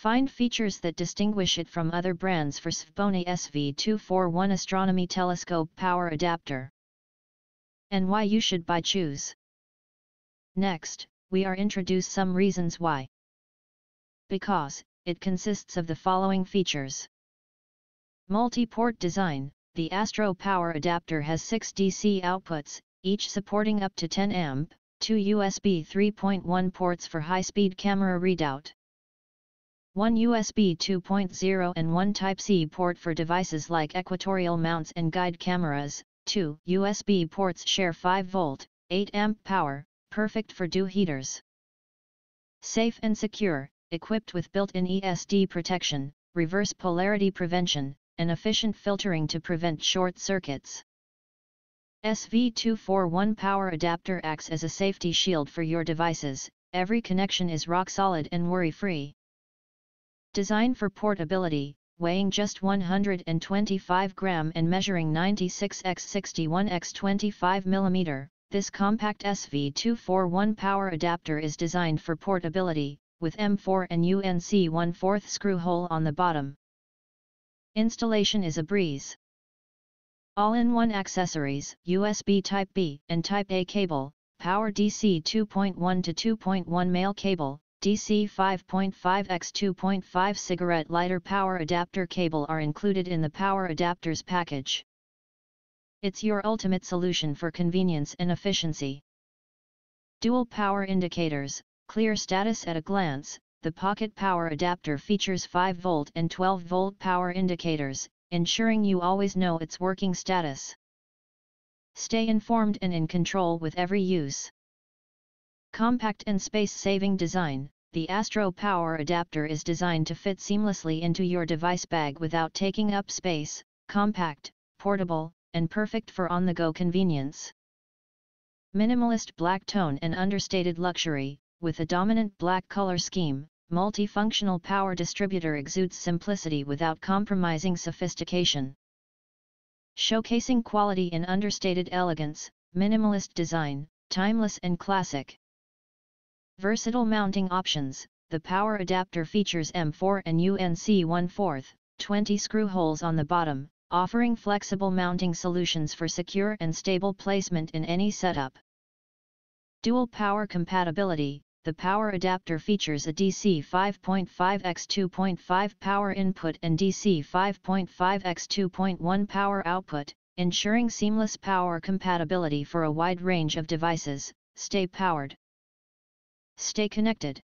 Find features that distinguish it from other brands for Svbony SV241 Astronomy Telescope Power Adapter. And why you should buy choose. Next, we are introduce some reasons why. Because, it consists of the following features. Multi-port design, the Astro Power Adapter has 6 DC outputs, each supporting up to 10 amp, 2 USB 3.1 ports for high-speed camera readout one USB 2.0 and one Type-C port for devices like equatorial mounts and guide cameras, two USB ports share 5V, 8A power, perfect for dew heaters. Safe and secure, equipped with built-in ESD protection, reverse polarity prevention, and efficient filtering to prevent short circuits. SV241 power adapter acts as a safety shield for your devices, every connection is rock solid and worry-free. Designed for portability, weighing just 125 gram and measuring 96 x 61 x 25 mm, this compact SV241 power adapter is designed for portability, with M4 and UNC 1 4 screw hole on the bottom. Installation is a breeze. All-in-one accessories, USB Type-B and Type-A cable, power DC 2.1 to 2.1 male cable, DC 5.5x 2.5 cigarette lighter power adapter cable are included in the power adapters package. It's your ultimate solution for convenience and efficiency. Dual power indicators, clear status at a glance, the Pocket Power Adapter features 5V and 12V power indicators, ensuring you always know its working status. Stay informed and in control with every use. Compact and space-saving design, the Astro Power Adapter is designed to fit seamlessly into your device bag without taking up space, compact, portable, and perfect for on-the-go convenience. Minimalist black tone and understated luxury, with a dominant black color scheme, multifunctional power distributor exudes simplicity without compromising sophistication. Showcasing quality in understated elegance, minimalist design, timeless and classic. Versatile mounting options, the power adapter features M4 and UNC 1 4 20 screw holes on the bottom, offering flexible mounting solutions for secure and stable placement in any setup. Dual power compatibility, the power adapter features a DC 5.5x 2.5 power input and DC 5.5x 2.1 power output, ensuring seamless power compatibility for a wide range of devices, stay powered. Stay connected.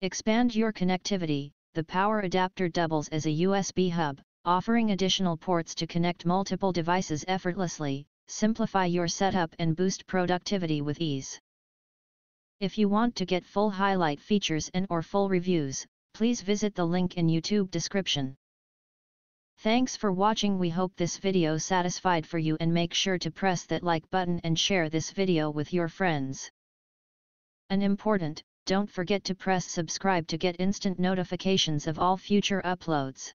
Expand your connectivity, the power adapter doubles as a USB hub, offering additional ports to connect multiple devices effortlessly, simplify your setup and boost productivity with ease. If you want to get full highlight features and or full reviews, please visit the link in YouTube description. Thanks for watching we hope this video satisfied for you and make sure to press that like button and share this video with your friends. An important, don't forget to press subscribe to get instant notifications of all future uploads.